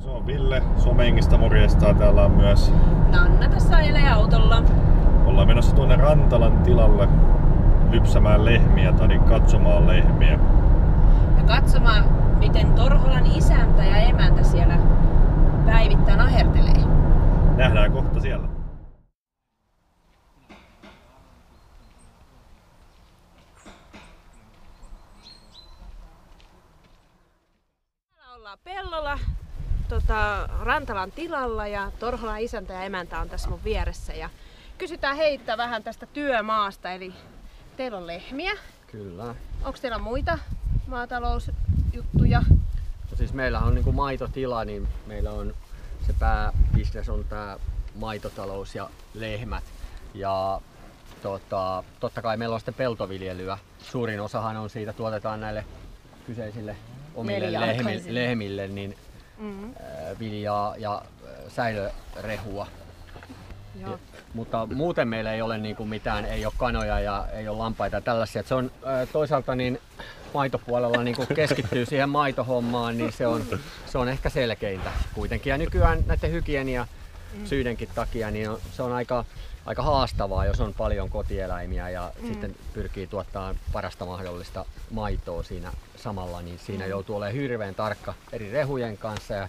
Se on Ville Somengista morjestaa. Täällä on myös... Nanna tässä ajelee autolla. Ollaan menossa tuonne Rantalan tilalle lypsämään lehmiä tai katsomaan lehmiä. Ja katsomaan, miten Torholan isäntä ja emäntä siellä päivittäin ahertelee. Nähdään kohta siellä. Ollaan pellolla tota, Rantalan tilalla ja Torholan isäntä ja emäntä on tässä mun vieressä. Ja kysytään heitä vähän tästä työmaasta, eli teillä on lehmiä. Kyllä. Onko teillä muita maatalousjuttuja? No siis meillähän on niin maitotila, niin meillä on se pääbisnes on tämä maitotalous ja lehmät. Ja tota, totta kai meillä on sitten peltoviljelyä. Suurin osahan on siitä, tuotetaan näille kyseisille omille lehmi, Nelijalkaisille. lehmille niin Mm-hmm. viljaa ja äh, säilörehua. Joo. Ja, mutta muuten meillä ei ole niin kuin mitään, ei ole kanoja ja ei ole lampaita ja tällaisia. Et se on äh, toisaalta niin maitopuolella niin kuin keskittyy siihen maitohommaan, niin se on, se on ehkä selkeintä kuitenkin. Ja nykyään näiden hygienia syydenkin takia, niin on, se on aika, aika haastavaa, jos on paljon kotieläimiä ja mm. sitten pyrkii tuottaa parasta mahdollista maitoa siinä samalla, niin siinä mm. joutuu olemaan hirveän tarkka eri rehujen kanssa ja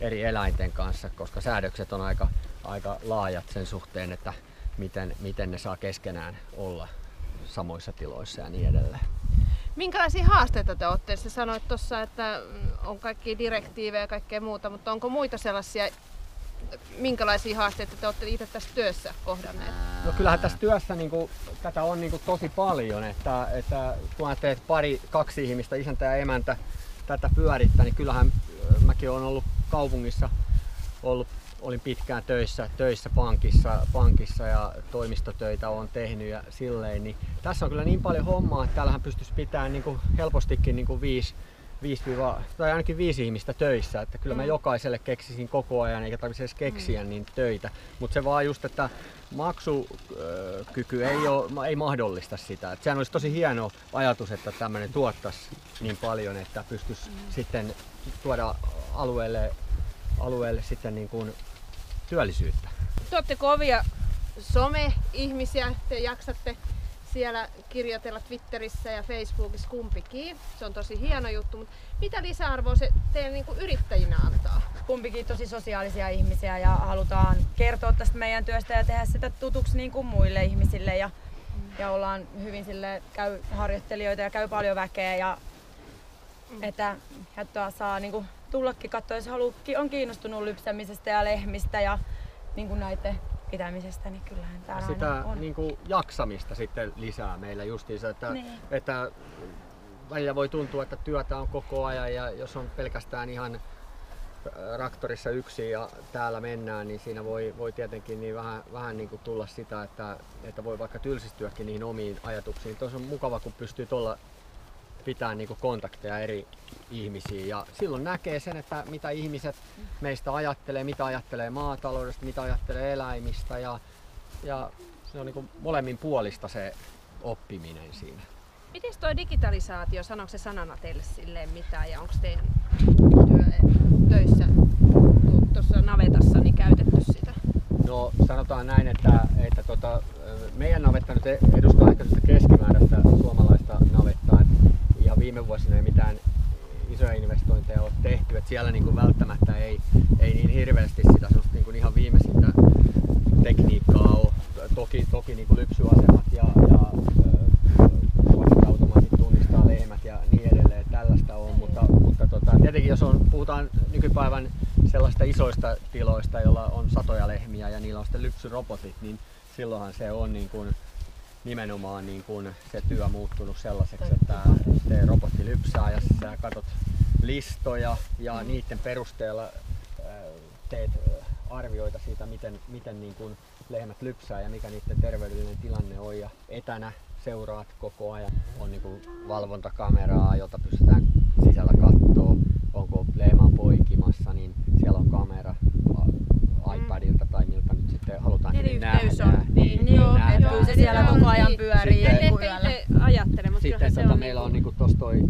eri eläinten kanssa, koska säädökset on aika, aika laajat sen suhteen, että miten, miten ne saa keskenään olla samoissa tiloissa ja niin edelleen. Minkälaisia haasteita te olette? Sä sanoit tuossa, että mm, on kaikki direktiivejä ja kaikkea muuta, mutta onko muita sellaisia, minkälaisia haasteita te olette itse tässä työssä kohdanneet? No kyllähän tässä työssä niin kuin, tätä on niin kuin, tosi paljon, että, että kun ajattelet pari, kaksi ihmistä, isäntä ja emäntä, tätä pyörittää, niin kyllähän mäkin olen ollut kaupungissa, ollut, olin pitkään töissä, töissä pankissa, pankissa ja toimistotöitä olen tehnyt ja silleen, niin tässä on kyllä niin paljon hommaa, että täällähän pystyisi pitämään niin kuin helpostikin niin kuin viisi, viisi tai ainakin viisi ihmistä töissä, että kyllä mä Mm. jokaiselle keksisin koko ajan eikä tarvitse edes keksiä niin töitä, mutta se vaan just, että maksukyky ei, ole, ei mahdollista sitä. Et sehän olisi tosi hieno ajatus, että tämmöinen tuottaisi niin paljon, että pystyisi sitten tuoda alueelle, alueelle sitten niin kuin työllisyyttä. Te olette kovia some-ihmisiä, te jaksatte siellä kirjoitella Twitterissä ja Facebookissa kumpikin. Se on tosi hieno juttu, mutta mitä lisäarvoa se teidän niin yrittäjinä antaa? kumpikin tosi sosiaalisia ihmisiä ja halutaan kertoa tästä meidän työstä ja tehdä sitä tutuksi niin kuin muille ihmisille. Ja, ja ollaan hyvin sille käy harjoittelijoita ja käy paljon väkeä ja että jättöä saa niin kuin tullakin katsoa, jos haluaa, on kiinnostunut lypsämisestä ja lehmistä ja niin kuin näiden pitämisestä, niin kyllähän täällä sitä on. niin kuin jaksamista sitten lisää meillä justiinsa, että, Niin. että välillä voi tuntua, että työtä on koko ajan ja jos on pelkästään ihan äh, raktorissa yksin ja täällä mennään, niin siinä voi, voi tietenkin niin vähän, vähän niin kuin tulla sitä, että, että voi vaikka tylsistyäkin niihin omiin ajatuksiin. Tuossa on mukava, kun pystyy tuolla pitää niin kuin kontakteja eri ihmisiin ja silloin näkee sen, että mitä ihmiset meistä ajattelee, mitä ajattelee maataloudesta, mitä ajattelee eläimistä ja, ja se on niin kuin molemmin puolista se oppiminen siinä. Miten toi digitalisaatio, sanoiko se sanana teille silleen mitään ja onko teidän työ, töissä tuossa navetassa niin käytetty sitä? No sanotaan näin, että, että tota, meidän navetta nyt edustaa ehkä sitä keskimääräistä suomalaista navettaa. Et ihan viime vuosina ei mitään isoja investointeja ole tehty, että siellä niin kuin välttämättä ei, ei niin hirveästi sitä niin kuin ihan viimeisintä tekniikkaa ole. Toki, toki niin kuin lypsyasemat ja, ja automaatit tunnistaa lehmät ja niin edelleen, tällaista on, mutta, mutta tota, tietenkin jos on, puhutaan nykypäivän sellaista isoista tiloista, joilla on satoja lehmiä ja niillä on sitten lypsyrobotit, niin silloinhan se on niin kuin, nimenomaan niin kuin se työ muuttunut sellaiseksi, että se robotti lypsää ja sä katot listoja ja niiden perusteella ää, teet ää, arvioita siitä, miten, miten niin kuin lehmät lypsää ja mikä niiden terveydellinen tilanne on. Ja etänä seuraat koko ajan. On niin kuin valvontakameraa, jota pystytään sisällä katsoa, onko lehmä poikimassa, niin siellä on kamera sitten halutaan Eli nähdä. on. Niin, niin, joo, niin joo, kyllä se siellä koko ajan pyörii. Sitten, joku yöllä. ajattele, mutta Sitten tota, on meillä on niin niinku tuossa toi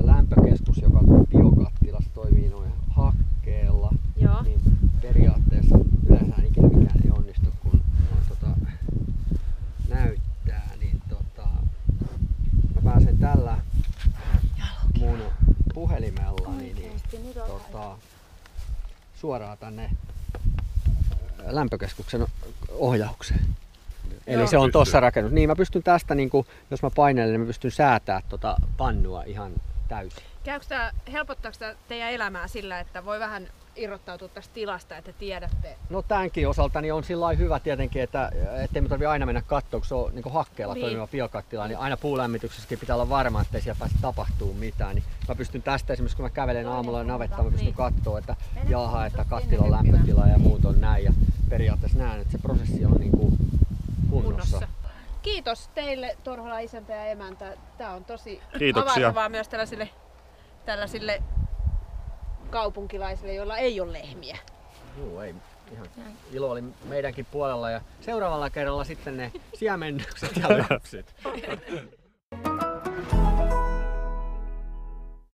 lämpökeskus, joka biokattilassa toimii noin hakkeella. Joo. Niin periaatteessa yleensä ikinä mikään ei onnistu, kun on tota, näyttää. Niin tota, mä pääsen tällä mun puhelimella niin, niin tota, suoraan tänne lämpökeskuksen ohjaukseen. Eli Joo. se on tuossa rakennus. Niin mä pystyn tästä, niin kuin, jos mä painelen, niin mä pystyn säätää tota pannua ihan täysin. Käykö tää, helpottaako tää teidän elämää sillä, että voi vähän irrottautua tästä tilasta, että tiedätte? No tämänkin osalta niin on sillä hyvä tietenkin, että ettei me tarvitse aina mennä kattoon, kun se on niin hakkeella Niin. toimiva biokattila, niin aina puulämmityksessäkin pitää olla varma, ettei siellä pääse tapahtuu mitään. Niin mä pystyn tästä esimerkiksi, kun mä kävelen aamulla navettaan, mä pystyn Niin. katsoa, että jaha, että kattilan lämpötila ja muut on näin. Ja periaatteessa näen, että se prosessi on niin kuin kunnossa. kunnossa. Kiitos teille Torhola isäntä ja emäntä. Tämä on tosi Kiitoksia. avaavaa myös tällaisille, tällaisille kaupunkilaisille, joilla ei ole lehmiä. Juu, ei. Ihan ilo oli meidänkin puolella ja seuraavalla kerralla sitten ne siemennykset ja lapset.